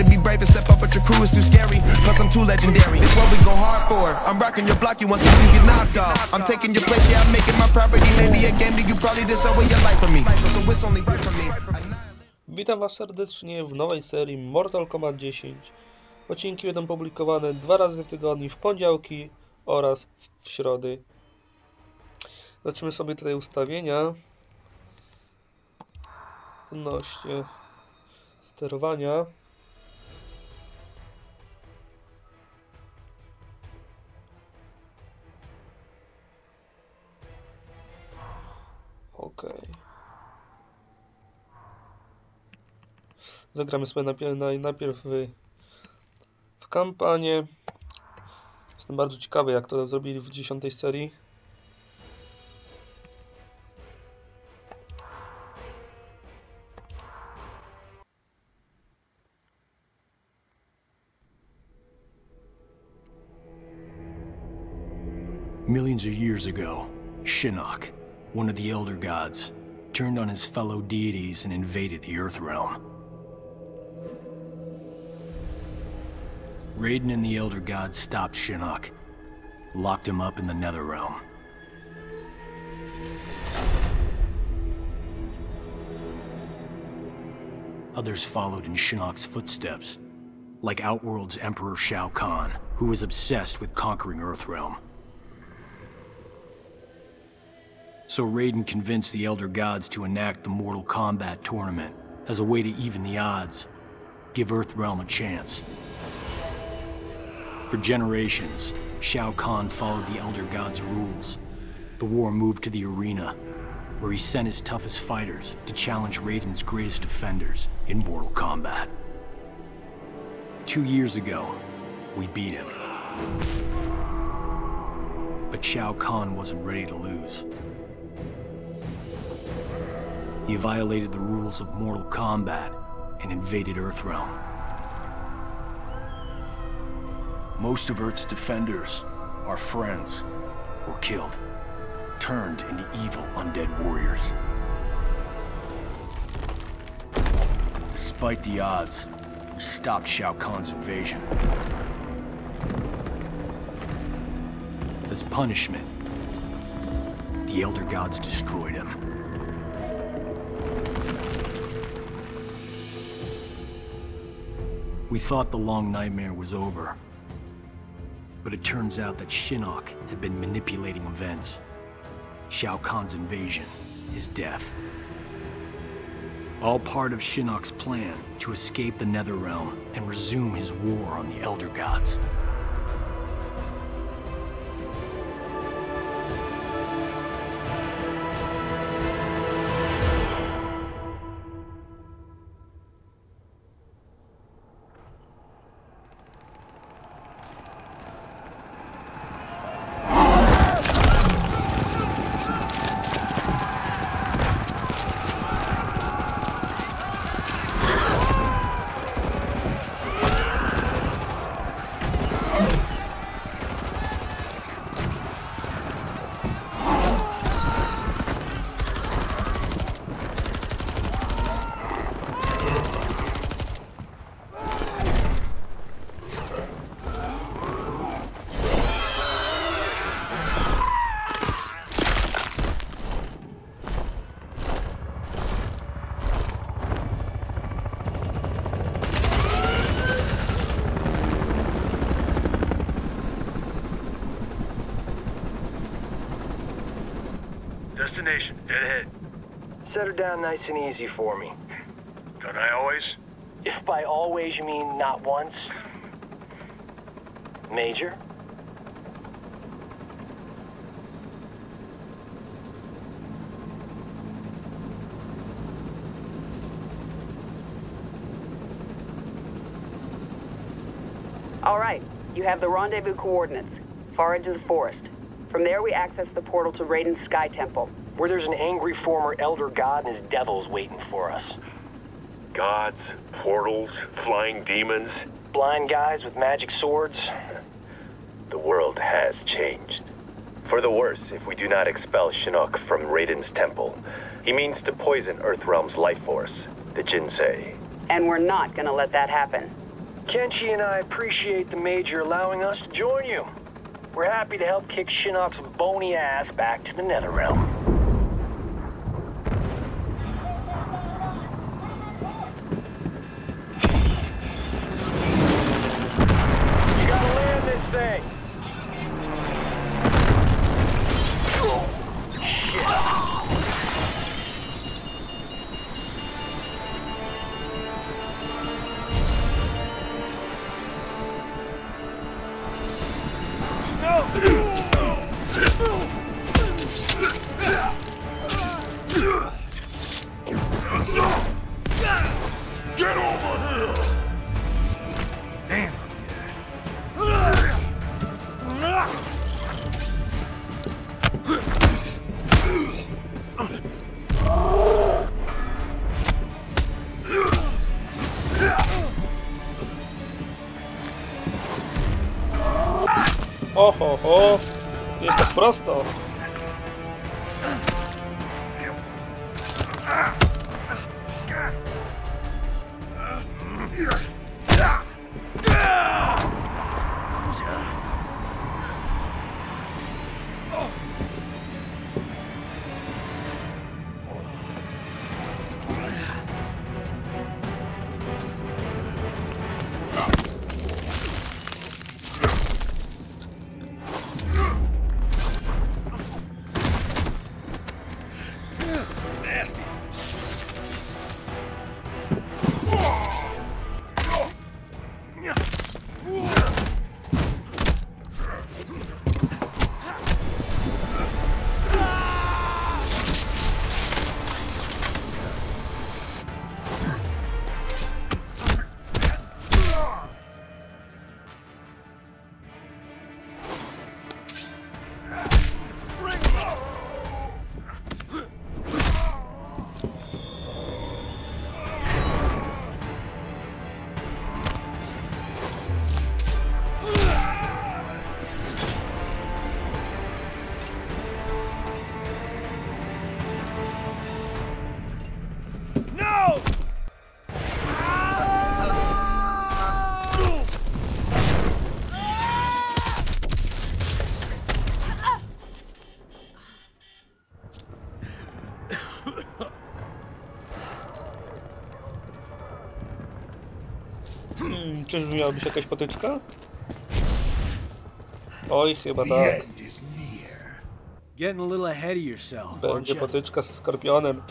to be brave and step up, but your crew is too scary. I'm too legendary. This what we go hard for. I'm rocking your block, you want to get knocked off. I'm taking your place, yeah, I'm making my property. Maybe a game that you probably your life for me. So it's only right for me. Witam Was serdecznie w nowej serii Mortal Kombat 10. Odcinki będą publikowane dwa razy w tygodniu, w poniedziałki oraz w środy. Zobaczymy sobie tutaj ustawienia odnośnie sterowania. Okej. Zagramy sobie najpierw, najpierw w, w kampanię. Jestem bardzo ciekawy, jak to zrobili w dziesiątej serii. Years ago, Shinnok, one of the Elder Gods, turned on his fellow deities and invaded the Earth Realm. Raiden and the Elder Gods stopped Shinnok, locked him up in the Nether Realm. Others followed in Shinnok's footsteps, like Outworld's Emperor Shao Kahn, who was obsessed with conquering Earthrealm. So Raiden convinced the Elder Gods to enact the Mortal Kombat tournament as a way to even the odds, give Earthrealm a chance. For generations, Shao Kahn followed the Elder God's rules. The war moved to the arena, where he sent his toughest fighters to challenge Raiden's greatest defenders in Mortal Kombat. Two years ago, we beat him. But Shao Kahn wasn't ready to lose. He violated the rules of Mortal Kombat and invaded Earthrealm. Most of Earth's defenders, our friends, were killed, turned into evil undead warriors. Despite the odds, we stopped Shao Kahn's invasion. As punishment, the Elder Gods destroyed him. We thought the long nightmare was over. But it turns out that Shinnok had been manipulating events. Shao Kahn's invasion, his death. All part of Shinnok's plan to escape the Netherrealm and resume his war on the Elder Gods. Set her down nice and easy for me. Don't I always? If by always you mean not once. Major? All right, you have the rendezvous coordinates, far edge of the forest. From there, we access the portal to Raiden's Sky Temple. Where there's an angry former Elder God and his devils waiting for us. Gods, portals, flying demons. Blind guys with magic swords. The world has changed. For the worse if we do not expel Shinnok from Raiden's temple. He means to poison Earthrealm's life force, the Jinsei. And we're not gonna let that happen. Kenshi and I appreciate the Major allowing us to join you. We're happy to help kick Shinnok's bony ass back to the Netherrealm. Oho, ho. Jest tak prosto. Czyżby miała być jakaś potyczka? Oj, chyba tak. Getting a little ahead of yourself, aren't Będzie potyczka ze Skorpionem.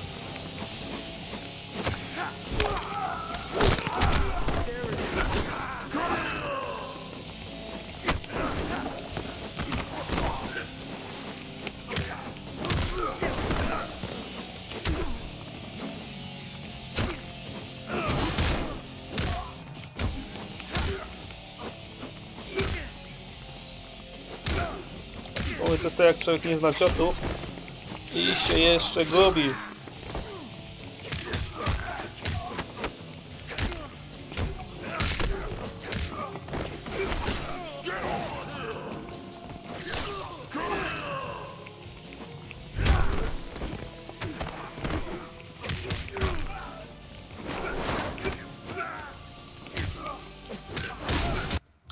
To jak człowiek nie zna ciosów i się jeszcze gubi.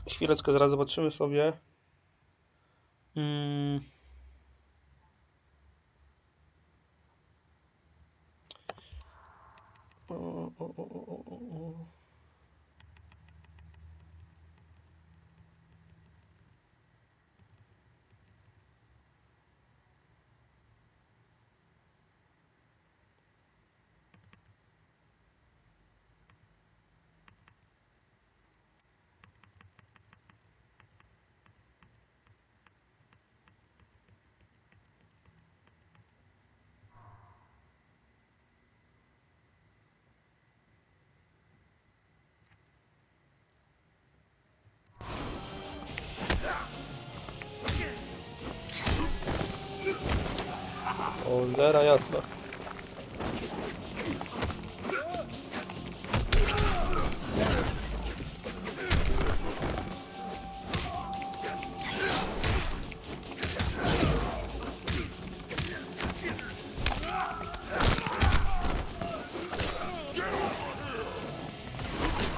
Chwileczkę, zaraz zobaczymy sobie. Mm. Cholera jasna.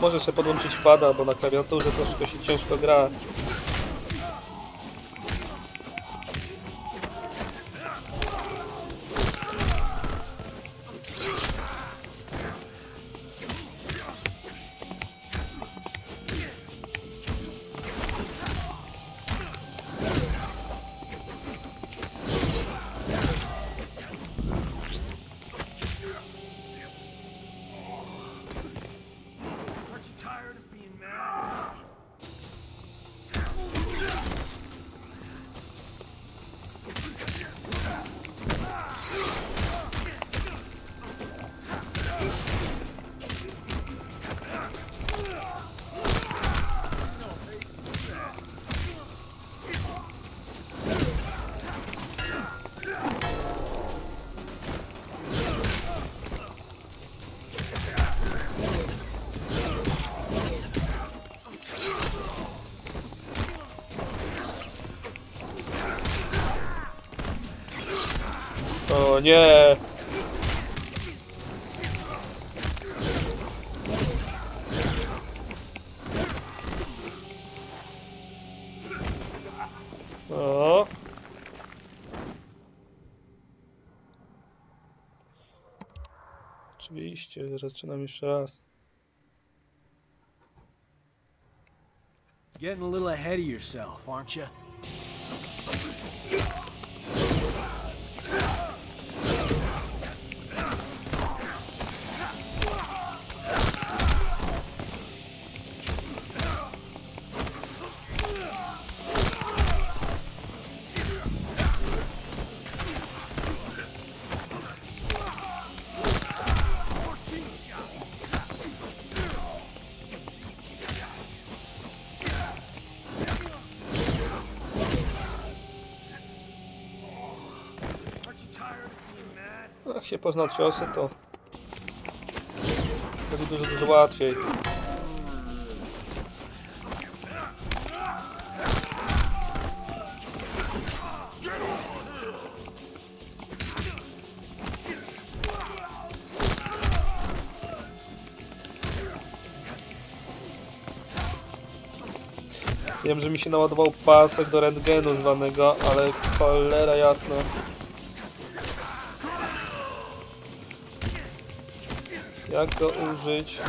Może się podłączyć pada, bo na klawiaturze troszkę się ciężko gra. O nie! O. Oczywiście, zaczynam jeszcze raz. Getting a little ahead of yourself, aren't you? Się pozna ciosy, to będzie dużo, dużo łatwiej. Wiem, że mi się naładował pasek do rentgenu zwanego, ale cholera jasna. Jak go użyć?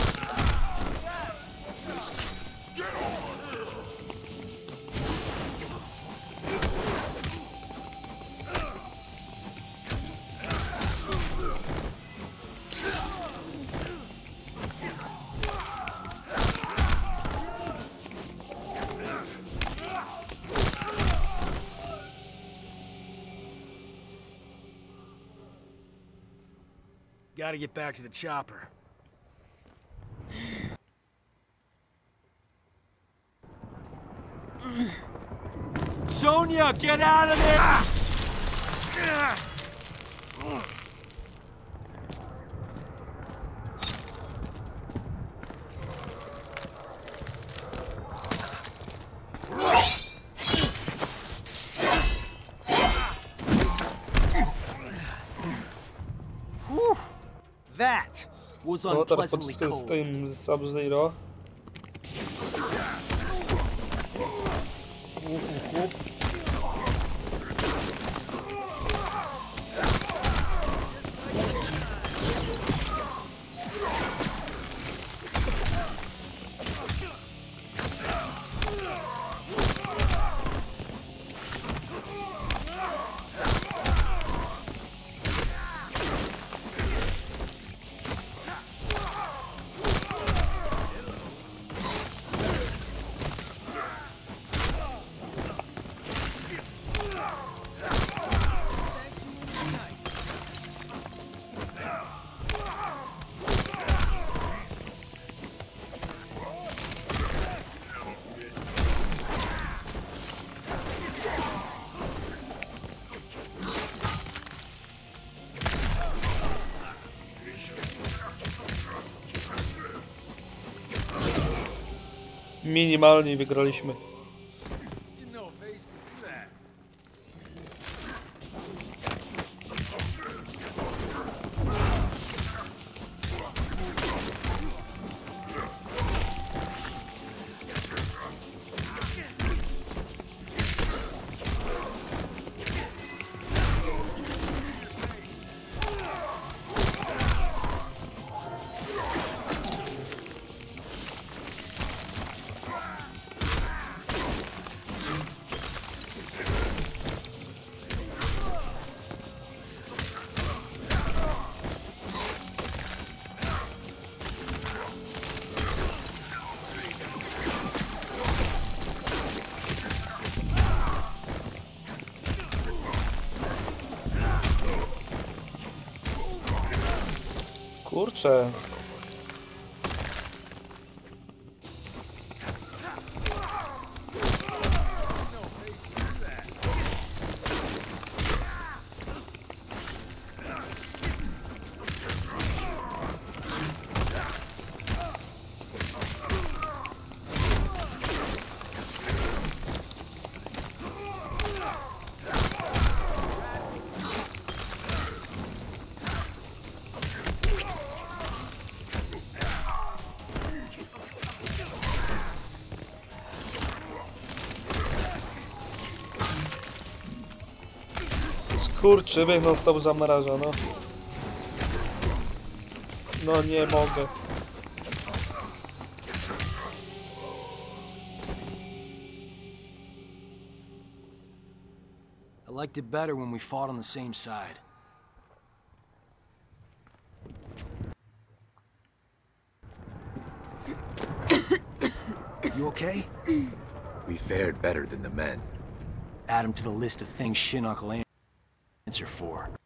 Gotta get back to the chopper. Sonia, get out of there! That was No teraz unpleasantly z cold. Minimalnie wygraliśmy. Kurczę. Skurczybyk non stop zamraża, no. No nie mogę. I liked it better when we fought on the same side. you okay? We fared better than the men. Add him to the list of things Shinnok answer for.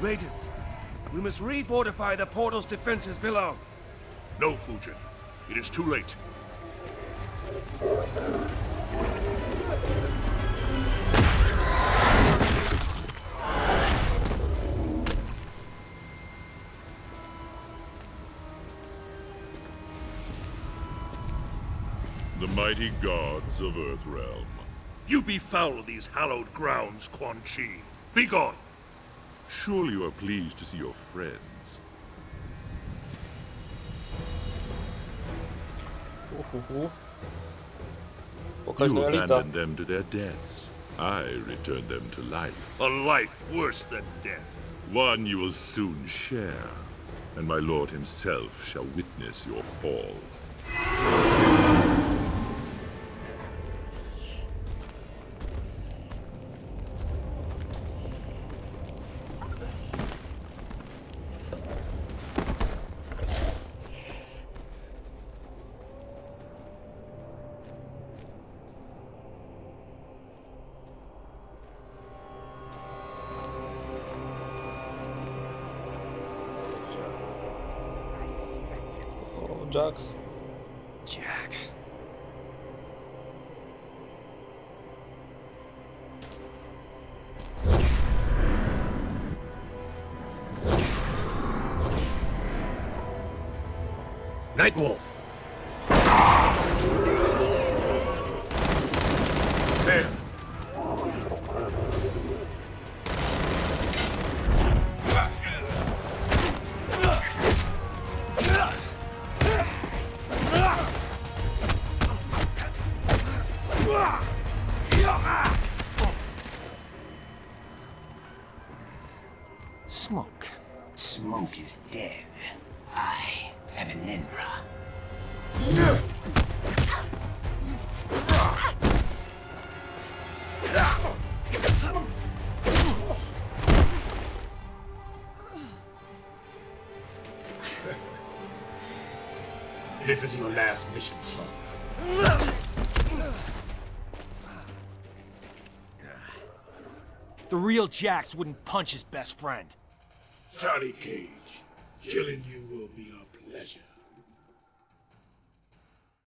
Raiden, we must refortify the portal's defenses below. No, Fujin. It is too late. The mighty gods of Earthrealm. You befoul these hallowed grounds, Quan Chi. Be gone. Surely you are pleased to see your friends. You abandoned them to their deaths. I returned them to life. A life worse than death. One you will soon share, and my lord himself shall witness your fall. Jax. Jax. Nightwolf! Smoke. Smoke is dead. I am Enenra. This is your last mission, Sonya. The real Jax wouldn't punch his best friend. Johnny Cage, killing you will be a.